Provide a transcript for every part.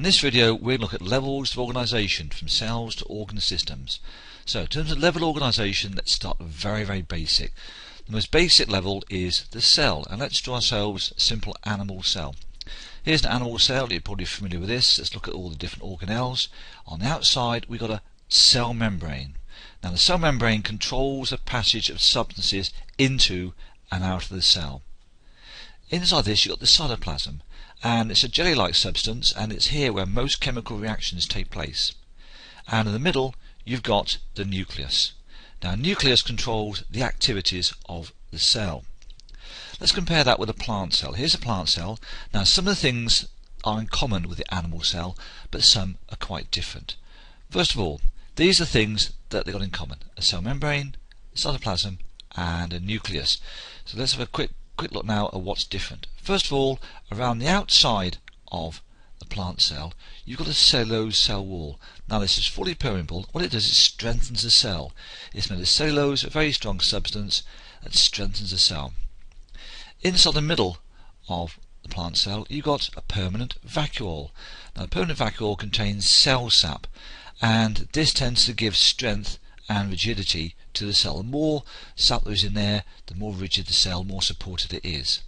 in this video we're going to look at levels of organisation from cells to organ systems. So in terms of level organisation let's start very very basic. The most basic level is the cell and let's draw ourselves a simple animal cell. Here's an animal cell, you're probably familiar with this. Let's look at all the different organelles. On the outside we've got a cell membrane. Now the cell membrane controls the passage of substances into and out of the cell. Inside this you've got the cytoplasm and it's a jelly-like substance and it's here where most chemical reactions take place. And in the middle you've got the nucleus. Now nucleus controls the activities of the cell. Let's compare that with a plant cell. Here's a plant cell. Now some of the things are in common with the animal cell but some are quite different. First of all, these are things that they've got in common. A cell membrane, cytoplasm and a nucleus. So let's have a quick quick look now at what's different. First of all, around the outside of the plant cell, you've got a cellulose cell wall. Now this is fully permeable. What it does is it strengthens the cell. It's made of cellulose, a very strong substance that strengthens the cell. Inside the middle of the plant cell, you've got a permanent vacuole. Now, a permanent vacuole contains cell sap, and this tends to give strength and rigidity to the cell. The more is in there, the more rigid the cell, more supported it is.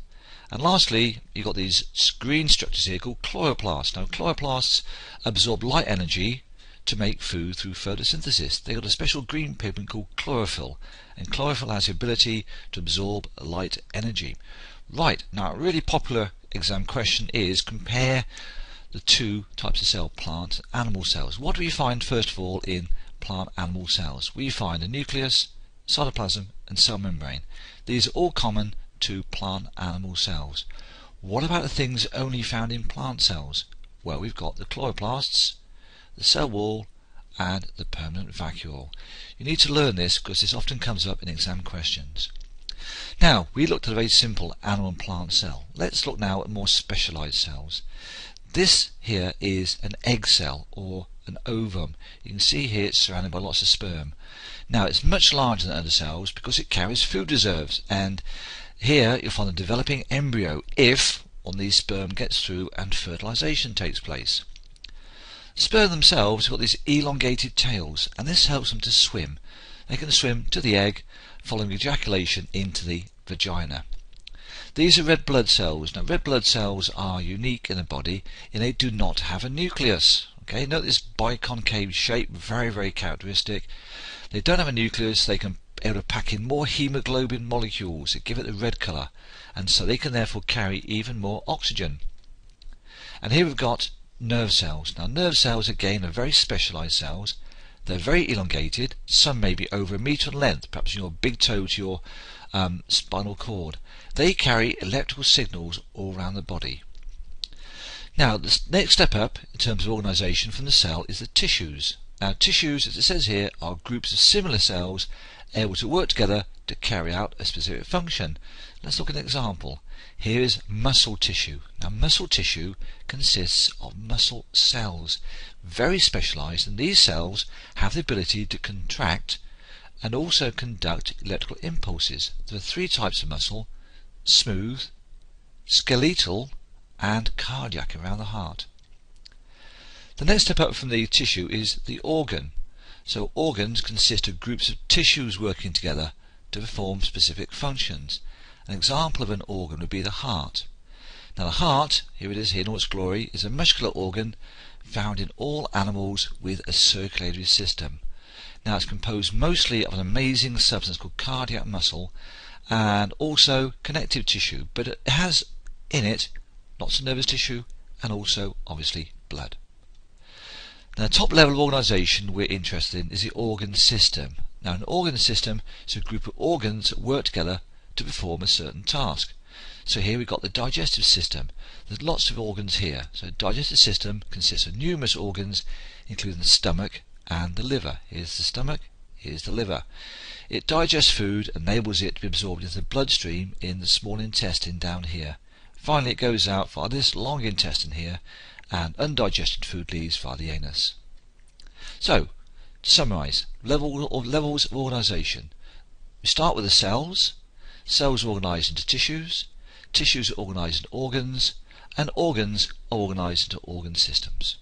And lastly, you've got these green structures here called chloroplasts. Now, chloroplasts absorb light energy to make food through photosynthesis. They've got a special green pigment called chlorophyll, and chlorophyll has the ability to absorb light energy. Right, now a really popular exam question is compare the two types of cell, plant animal cells. What do we find first of all in plant animal cells. We find a nucleus, cytoplasm and cell membrane. These are all common to plant animal cells. What about the things only found in plant cells? Well, we've got the chloroplasts, the cell wall and the permanent vacuole. You need to learn this because this often comes up in exam questions. Now, we looked at a very simple animal and plant cell. Let's look now at more specialized cells. This here is an egg cell or an ovum. You can see here it's surrounded by lots of sperm. Now it's much larger than other cells because it carries food reserves and here you'll find a developing embryo if one of these sperm gets through and fertilization takes place. Sperm themselves have got these elongated tails and this helps them to swim. They can swim to the egg following ejaculation into the vagina. These are red blood cells. Now red blood cells are unique in the body and they do not have a nucleus. Okay, note this biconcave shape, very very characteristic. They don't have a nucleus, they can able to pack in more hemoglobin molecules that give it the red colour and so they can therefore carry even more oxygen. And here we've got nerve cells. Now nerve cells again are very specialised cells. They're very elongated, some may be over a metre in length, perhaps from your big toe to your um, spinal cord. They carry electrical signals all around the body. Now, the next step up in terms of organisation from the cell is the tissues. Now, tissues, as it says here, are groups of similar cells able to work together to carry out a specific function. Let's look at an example. Here is muscle tissue. Now, muscle tissue consists of muscle cells, very specialised, and these cells have the ability to contract and also conduct electrical impulses. There are three types of muscle smooth, skeletal, and cardiac around the heart. The next step up from the tissue is the organ. So organs consist of groups of tissues working together to perform specific functions. An example of an organ would be the heart. Now the heart, here it is here in all its glory, is a muscular organ found in all animals with a circulatory system. Now it's composed mostly of an amazing substance called cardiac muscle and also connective tissue, but it has in it lots of nervous tissue and also obviously blood. Now the top level of organisation we're interested in is the organ system. Now an organ system is a group of organs that work together to perform a certain task. So here we've got the digestive system. There's lots of organs here. So the digestive system consists of numerous organs including the stomach and the liver. Here's the stomach, here's the liver. It digests food, enables it to be absorbed into the bloodstream in the small intestine down here. Finally it goes out via this long intestine here and undigested food leaves via the anus. So, to summarise, level levels of organisation. We start with the cells. Cells are organised into tissues. Tissues are organised into organs. and organs are organized into organ systems.